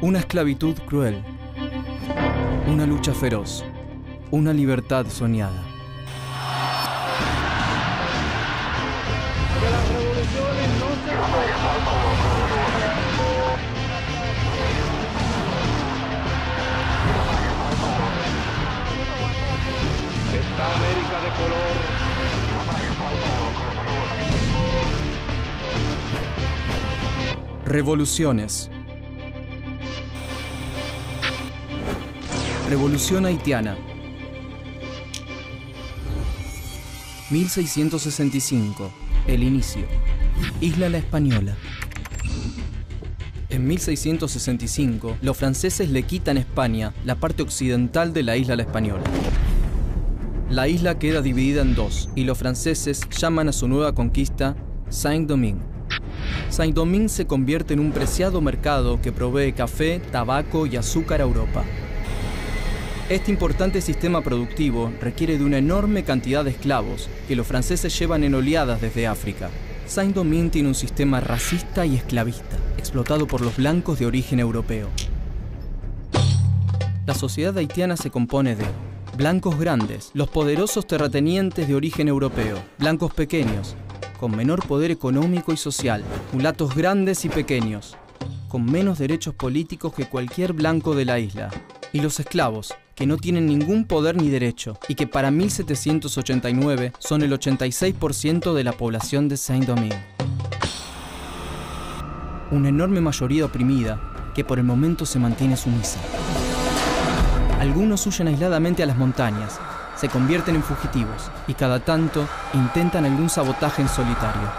Una esclavitud cruel. Una lucha feroz. Una libertad soñada. Revoluciones. Revolución haitiana. 1665. El inicio. Isla La Española. En 1665, los franceses le quitan España la parte occidental de la isla La Española. La isla queda dividida en dos y los franceses llaman a su nueva conquista Saint-Domingue. Saint-Domingue se convierte en un preciado mercado que provee café, tabaco y azúcar a Europa. Este importante sistema productivo requiere de una enorme cantidad de esclavos que los franceses llevan en oleadas desde África. Saint-Domingue tiene un sistema racista y esclavista, explotado por los blancos de origen europeo. La sociedad haitiana se compone de blancos grandes, los poderosos terratenientes de origen europeo, blancos pequeños, con menor poder económico y social, mulatos grandes y pequeños, con menos derechos políticos que cualquier blanco de la isla, y los esclavos, que no tienen ningún poder ni derecho, y que para 1789 son el 86% de la población de Saint-Domingue. Una enorme mayoría oprimida que por el momento se mantiene sumisa. Algunos huyen aisladamente a las montañas, se convierten en fugitivos y cada tanto intentan algún sabotaje en solitario.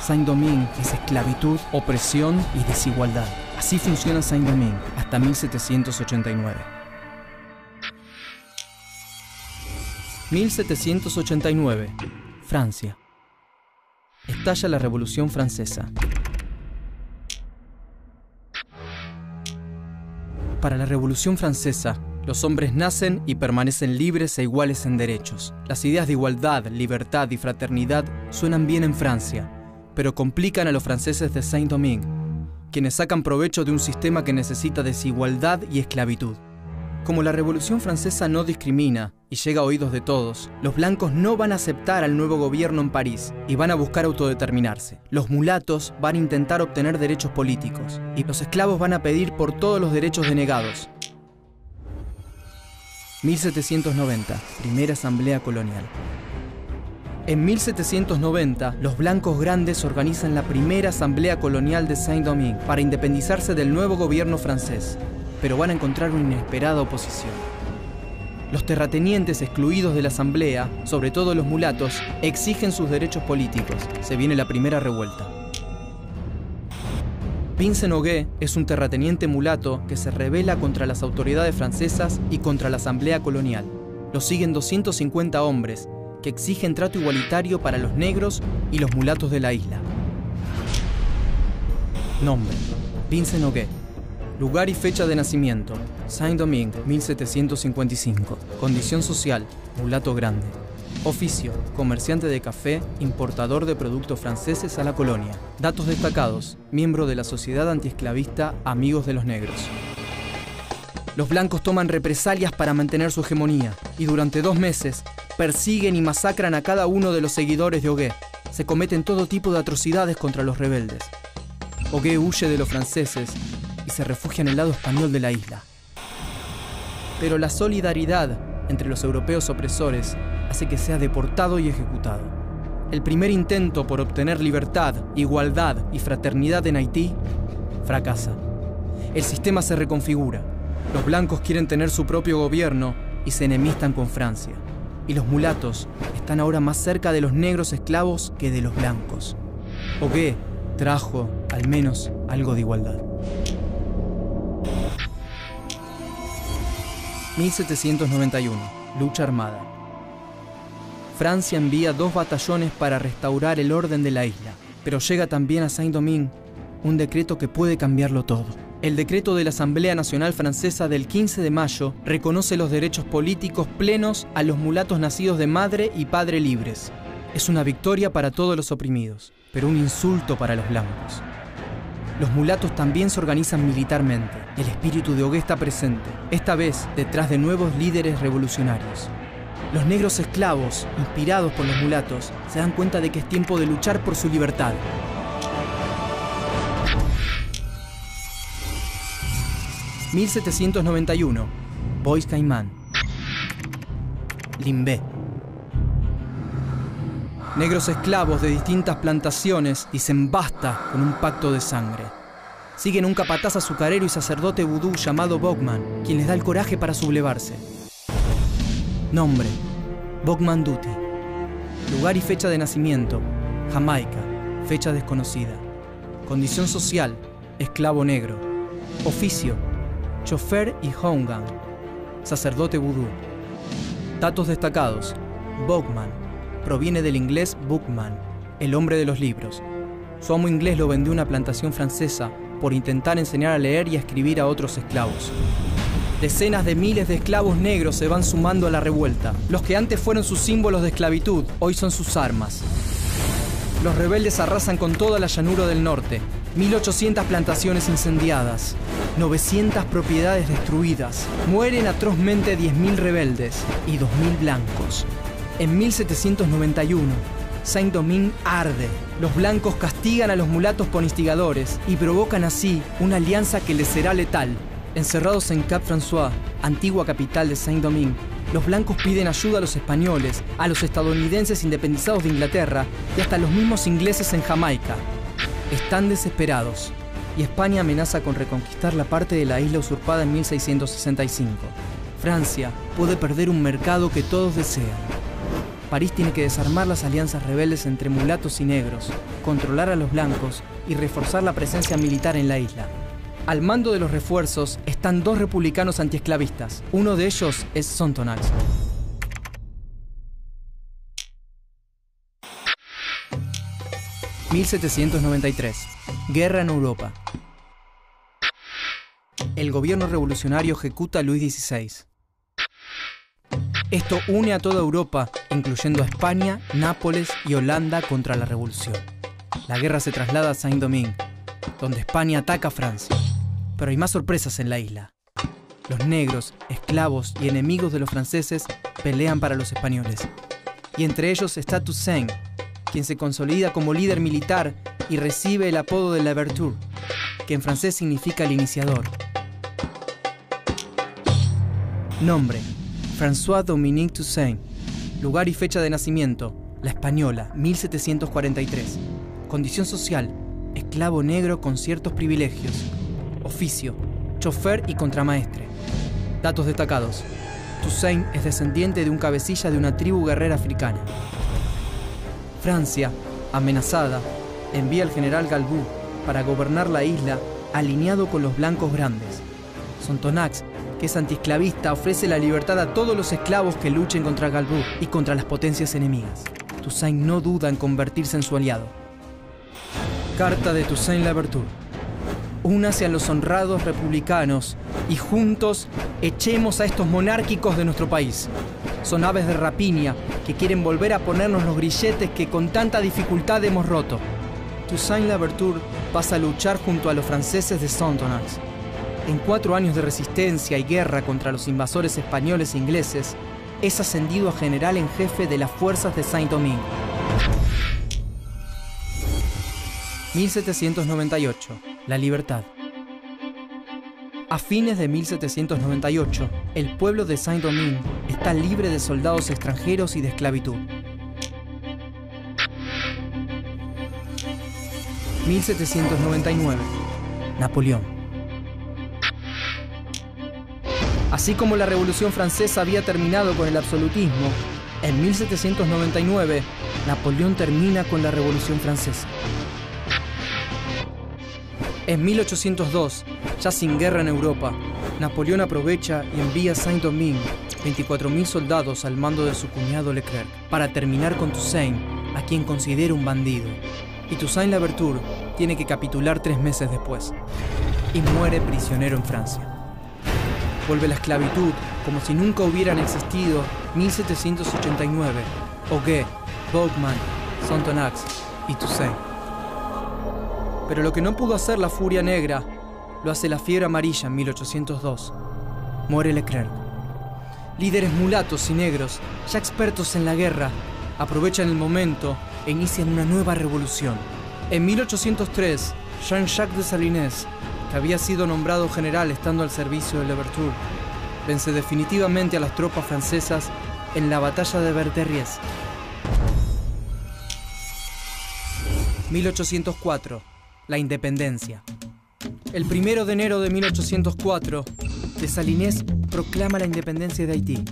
Saint-Domingue es esclavitud, opresión y desigualdad. Así funciona Saint-Domingue hasta 1789. 1789. Francia. Estalla la Revolución Francesa. Para la Revolución Francesa, los hombres nacen y permanecen libres e iguales en derechos. Las ideas de igualdad, libertad y fraternidad suenan bien en Francia, pero complican a los franceses de Saint-Domingue, quienes sacan provecho de un sistema que necesita desigualdad y esclavitud. Como la Revolución Francesa no discrimina y llega a oídos de todos, los blancos no van a aceptar al nuevo gobierno en París y van a buscar autodeterminarse. Los mulatos van a intentar obtener derechos políticos y los esclavos van a pedir por todos los derechos denegados. 1790, Primera Asamblea Colonial. En 1790, los blancos grandes organizan la primera Asamblea Colonial de Saint-Domingue para independizarse del nuevo gobierno francés pero van a encontrar una inesperada oposición. Los terratenientes excluidos de la asamblea, sobre todo los mulatos, exigen sus derechos políticos. Se viene la primera revuelta. Vincent Oguet es un terrateniente mulato que se rebela contra las autoridades francesas y contra la asamblea colonial. Lo siguen 250 hombres que exigen trato igualitario para los negros y los mulatos de la isla. Nombre: Vincent Oguet. Lugar y fecha de nacimiento: Saint-Domingue, 1755. Condición social: mulato grande. Oficio: comerciante de café, importador de productos franceses a la colonia. Datos destacados: miembro de la Sociedad Antiesclavista Amigos de los Negros. Los blancos toman represalias para mantener su hegemonía y durante dos meses persiguen y masacran a cada uno de los seguidores de Oguet. Se cometen todo tipo de atrocidades contra los rebeldes. Oguet huye de los franceses y se refugia en el lado español de la isla. Pero la solidaridad entre los europeos opresores hace que sea deportado y ejecutado. El primer intento por obtener libertad, igualdad y fraternidad en Haití fracasa. El sistema se reconfigura. Los blancos quieren tener su propio gobierno y se enemistan con Francia. Y los mulatos están ahora más cerca de los negros esclavos que de los blancos. Ogué trajo, al menos, algo de igualdad. 1791. Lucha armada. Francia envía dos batallones para restaurar el orden de la isla, pero llega también a Saint-Domingue un decreto que puede cambiarlo todo. El decreto de la Asamblea Nacional Francesa del 15 de mayo reconoce los derechos políticos plenos a los mulatos nacidos de madre y padre libres. Es una victoria para todos los oprimidos, pero un insulto para los blancos. Los mulatos también se organizan militarmente. El espíritu de Ogué está presente, esta vez detrás de nuevos líderes revolucionarios. Los negros esclavos, inspirados por los mulatos, se dan cuenta de que es tiempo de luchar por su libertad. ...1791... Bois Caimán... Limbé... Negros esclavos de distintas plantaciones dicen basta con un pacto de sangre. Siguen un capataz azucarero y sacerdote vudú llamado Bogman, quien les da el coraje para sublevarse. Nombre: Bogman Duty. Lugar y fecha de nacimiento: Jamaica, fecha desconocida. Condición social: esclavo negro. Oficio: chofer y hongan. Sacerdote vudú. Datos destacados: Bogman, proviene del inglés Bookman, el hombre de los libros. Su amo inglés lo vendió a una plantación francesa por intentar enseñar a leer y escribir a otros esclavos. Decenas de miles de esclavos negros se van sumando a la revuelta. Los que antes fueron sus símbolos de esclavitud, hoy son sus armas. Los rebeldes arrasan con toda la llanura del norte. 1.800 plantaciones incendiadas, 900 propiedades destruidas. Mueren atrozmente 10.000 rebeldes y 2.000 blancos. En 1791, Saint-Domingue arde. Los blancos castigan a los mulatos por instigadores y provocan así una alianza que les será letal. Encerrados en Cap François, antigua capital de Saint-Domingue, los blancos piden ayuda a los españoles, a los estadounidenses independizados de Inglaterra y hasta a los mismos ingleses en Jamaica. Están desesperados y España amenaza con reconquistar la parte de la isla usurpada en 1665. Francia puede perder un mercado que todos desean. París tiene que desarmar las alianzas rebeldes entre mulatos y negros, controlar a los blancos y reforzar la presencia militar en la isla. Al mando de los refuerzos están dos republicanos antiesclavistas. Uno de ellos es Sontonax. ...1793... Guerra en Europa. El gobierno revolucionario ejecuta a Luis XVI. Esto une a toda Europa, incluyendo a España, Nápoles y Holanda contra la revolución. La guerra se traslada a Saint-Domingue, donde España ataca a Francia. Pero hay más sorpresas en la isla. Los negros, esclavos y enemigos de los franceses pelean para los españoles. Y entre ellos está Toussaint, quien se consolida como líder militar y recibe el apodo de L'Averture, que en francés significa el iniciador. Nombre, François Dominique Toussaint. Lugar y fecha de nacimiento, La Española, 1743. Condición social, esclavo negro con ciertos privilegios. Oficio, chofer y contramaestre. Datos destacados. Toussaint es descendiente de un cabecilla de una tribu guerrera africana. Francia, amenazada, envía al general Galbou para gobernar la isla alineado con los blancos grandes. Sontonax que es antiesclavista, ofrece la libertad a todos los esclavos que luchen contra Galbou y contra las potencias enemigas. Toussaint no duda en convertirse en su aliado. Carta de Toussaint Louverture. Únase a los honrados republicanos y juntos echemos a estos monárquicos de nuestro país. Son aves de rapiña que quieren volver a ponernos los grilletes que con tanta dificultad hemos roto. Toussaint Louverture pasa a luchar junto a los franceses de Sontonax en cuatro años de resistencia y guerra contra los invasores españoles e ingleses, es ascendido a general en jefe de las fuerzas de Saint-Domingue. 1798. La libertad. A fines de 1798, el pueblo de Saint-Domingue está libre de soldados extranjeros y de esclavitud. 1799. Napoleón. Así como la Revolución Francesa había terminado con el absolutismo, en 1799 Napoleón termina con la Revolución Francesa. En 1802, ya sin guerra en Europa, Napoleón aprovecha y envía a Saint-Domingue 24.000 soldados al mando de su cuñado Leclerc para terminar con Toussaint, a quien considera un bandido. Y Toussaint Louverture tiene que capitular tres meses después y muere prisionero en Francia vuelve la esclavitud como si nunca hubieran existido 1789, Ogué, Bogman, Sontonax y Toussaint. Pero lo que no pudo hacer la furia negra, lo hace la fiebre amarilla en 1802. Muere Leclerc. Líderes mulatos y negros, ya expertos en la guerra, aprovechan el momento e inician una nueva revolución. En 1803, Jean-Jacques Dessalines, que había sido nombrado general estando al servicio de Louverture, vence definitivamente a las tropas francesas en la batalla de Verterries. 1804. La independencia. El primero de enero de 1804, Dessalines proclama la independencia de Haití.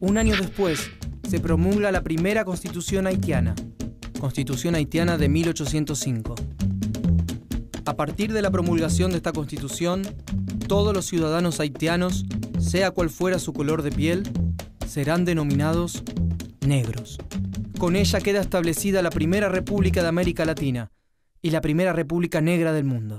Un año después, se promulga la primera constitución haitiana, Constitución haitiana de 1805. A partir de la promulgación de esta constitución, todos los ciudadanos haitianos, sea cual fuera su color de piel, serán denominados negros. Con ella queda establecida la primera república de América Latina y la primera república negra del mundo.